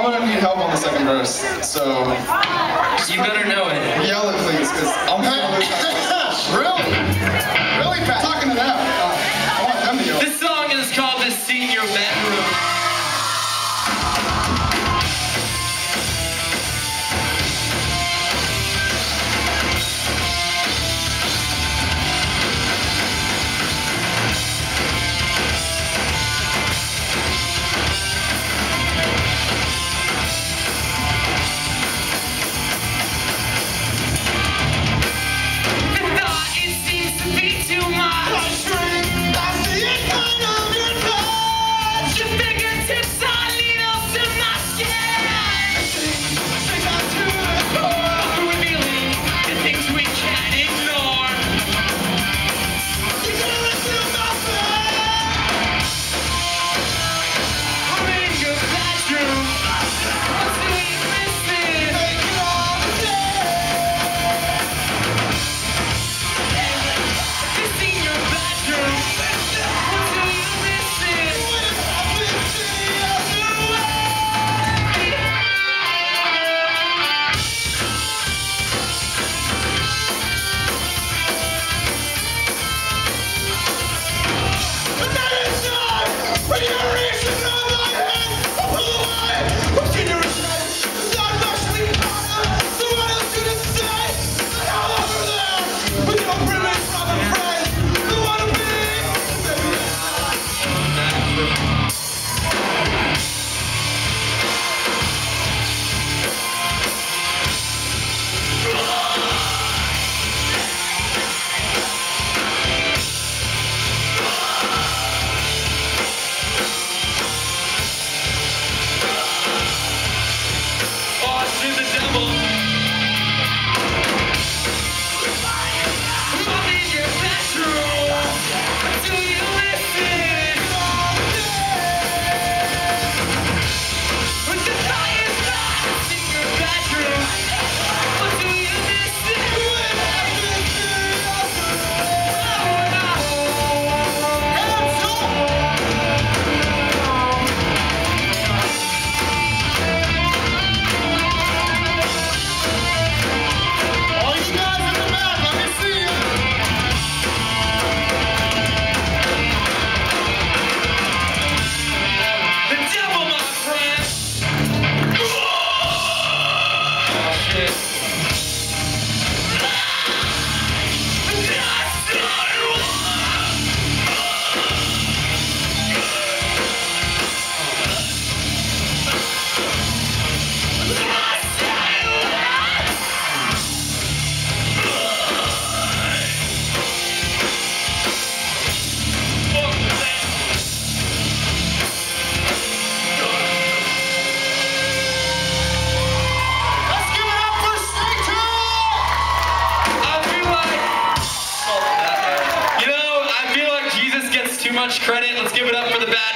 I'm gonna need help on the second verse, so... You better know it. Yell it, please, because I'm... the devil. much credit. Let's give it up for the bag.